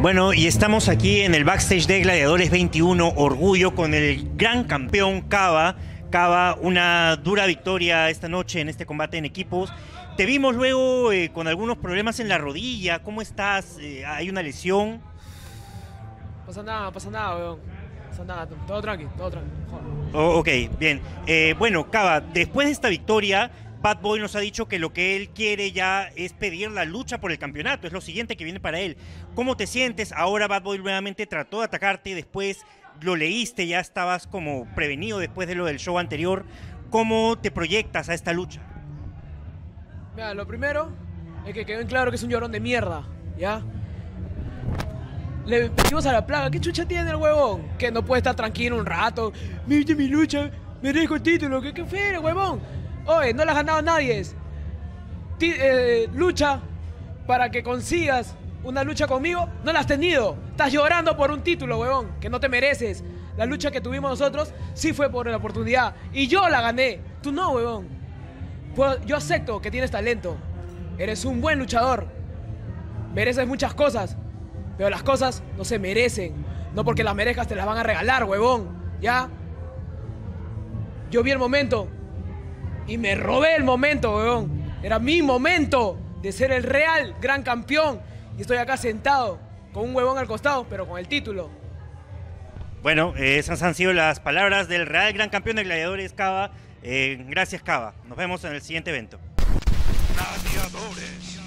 Bueno, y estamos aquí en el backstage de Gladiadores 21, Orgullo, con el gran campeón Cava. Cava, una dura victoria esta noche en este combate en equipos. Te vimos luego eh, con algunos problemas en la rodilla. ¿Cómo estás? Eh, ¿Hay una lesión? Pasa nada, pasa nada, weón. Pasa nada, todo tranqui, todo tranqui. Joder. Oh, ok, bien. Eh, bueno, Cava, después de esta victoria, Bad Boy nos ha dicho que lo que él quiere ya es pedir la lucha por el campeonato. Es lo siguiente que viene para él. ¿Cómo te sientes? Ahora Bad Boy nuevamente trató de atacarte, después lo leíste, ya estabas como prevenido después de lo del show anterior. ¿Cómo te proyectas a esta lucha? Mira, lo primero es que quedó en claro que es un llorón de mierda, ¿ya? Le pedimos a la plaga, ¿qué chucha tiene el huevón? Que no puede estar tranquilo un rato. Mire mi lucha, merezco el título, ¿qué, qué huevón? Oye, no la has ganado nadie. Eh, lucha para que consigas una lucha conmigo, no la has tenido. Estás llorando por un título, huevón, que no te mereces. La lucha que tuvimos nosotros sí fue por la oportunidad. Y yo la gané. Tú no, huevón. Puedo- yo acepto que tienes talento. Eres un buen luchador. Mereces muchas cosas. Pero las cosas no se merecen. No porque las merezcas te las van a regalar, huevón. ¿Ya? Yo vi el momento. Y me robé el momento, huevón. Era mi momento de ser el real gran campeón. Y estoy acá sentado con un huevón al costado, pero con el título. Bueno, eh, esas han sido las palabras del Real Gran Campeón de Gladiadores, Cava. Eh, gracias, Cava. Nos vemos en el siguiente evento. Gladiadores.